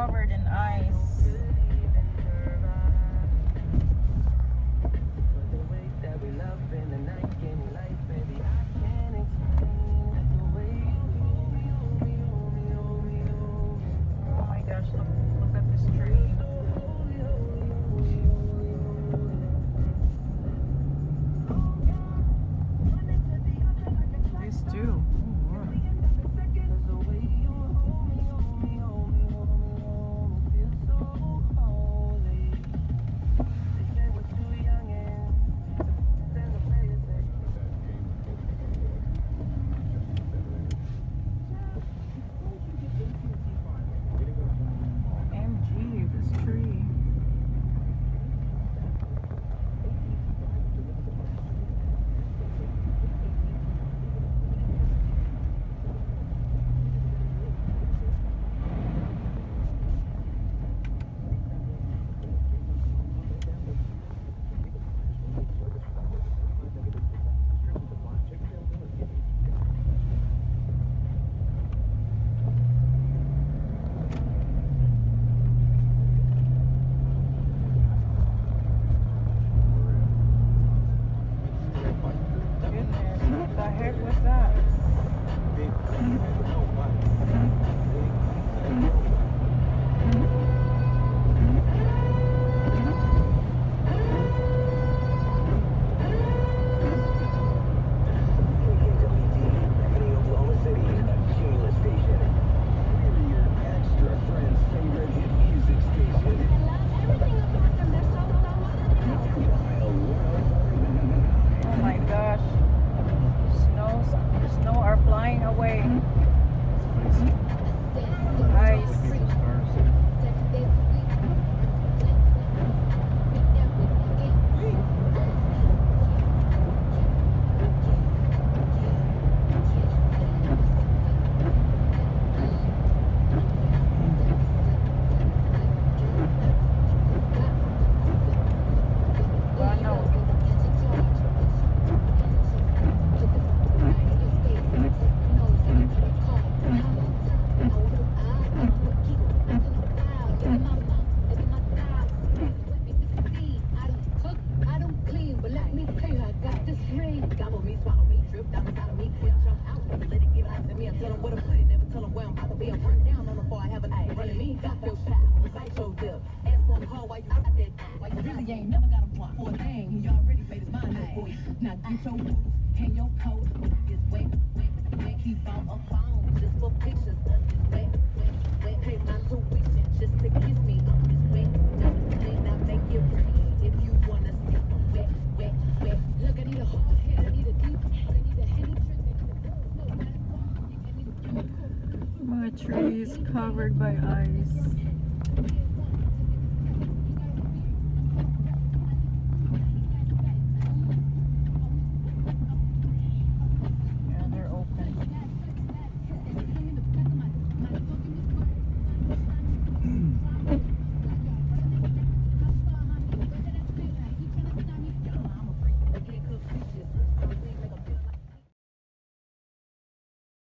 covered in ice. Mm-hmm. Really ain't never tell 'em where I'm 'bout to be. I'm burnt down on the floor. I have a hat. Running me, got a block for a thing. He already made his mind up for you. Now get your boots, hang your coat. It's wet, wet, wet. Keep on a phone just for pictures. It's wet, wet, wet. Pay drink, I need a My tree is covered by ice.